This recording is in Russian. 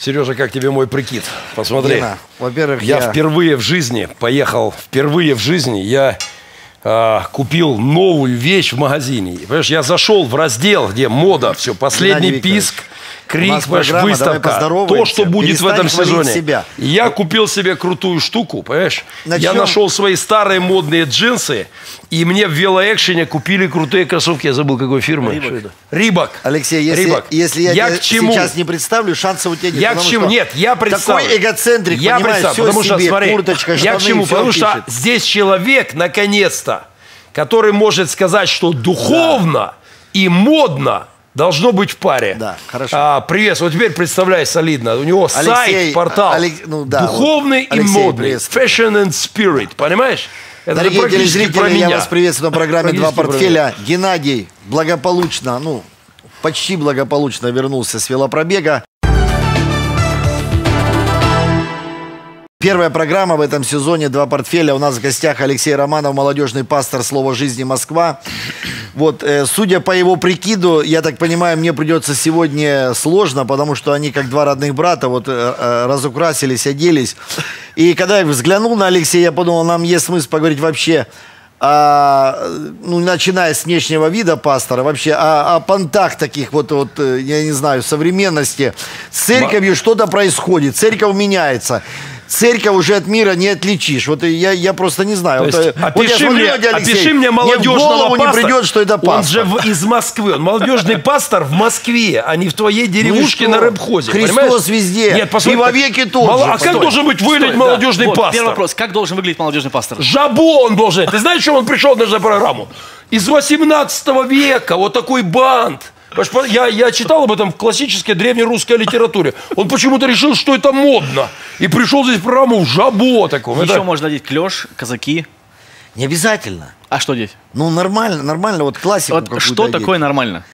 Сережа, как тебе мой прикид? Посмотри. Дина, во-первых, я, я- впервые в жизни поехал, впервые в жизни я а, купил новую вещь в магазине. Понимаешь, я зашел в раздел, где мода, все, последний Геннадий писк, крик, давай выставка. То, что будет в этом сезоне. себя. Я купил себе крутую штуку, понимаешь? Я Начнем. нашел свои старые модные джинсы, и мне в велоэкшене купили крутые кроссовки. Я забыл, какой фирмы. Рибок. Что. Алексей, если, Рибок. если я, тебя к чему? сейчас не представлю, шансов у тебя нет. Я к чему? что Нет, я представлю. Такой эгоцентрик, я понимаешь, представлю, все потому что, себе, смотри, курточка, я к штаны, чему? Потому что пишет. здесь человек, наконец-то, который может сказать, что духовно и модно должно быть в паре. Да, хорошо. А, привет, вот теперь представляй солидно. У него Алексей, сайт, портал. Алек- ну да, духовный вот. и Алексей, модный. Fashion and spirit, понимаешь? Это Дорогие телезрители, про я вас приветствую на программе «Два портфеля». Геннадий благополучно, ну, почти благополучно вернулся с велопробега. Первая программа в этом сезоне «Два портфеля». У нас в гостях Алексей Романов, молодежный пастор «Слово жизни Москва». Вот, э, судя по его прикиду, я так понимаю, мне придется сегодня сложно, потому что они как два родных брата вот э, э, разукрасились, оделись. И когда я взглянул на Алексея, я подумал, нам есть смысл поговорить вообще а, ну, начиная с внешнего вида пастора, вообще о, о понтах таких вот, вот, э, я не знаю, современности. С церковью что-то происходит, церковь меняется. Церковь уже от мира не отличишь. Вот я, я просто не знаю. Вот, есть, э, вот опиши, смотрю мне, на Алексей, опиши мне молодежного в голову не пастора. придет, что это Он пастор. же в- из Москвы. Он молодежный пастор в Москве, а не в твоей деревушке Ну на что? Рэбхозе. Христос понимаешь? везде. Нет, посмотри, И вовеки тот Мало- же. А как Стой. должен быть выглядеть Стой, да. молодежный Вот, пастор? Первый вопрос. Как должен выглядеть молодежный пастор? Жабо он должен. Ты знаешь, что он пришел на эту программу? Из 18 века. Вот такой бант. Я, я читал об этом в классической древнерусской литературе. Он почему-то решил, что это модно. И пришел здесь в программу в жабо таком. Еще Это- можно надеть клеш, казаки. Не обязательно. А что здесь? Ну, нормально, нормально, вот классику Вот что одеть. такое нормально?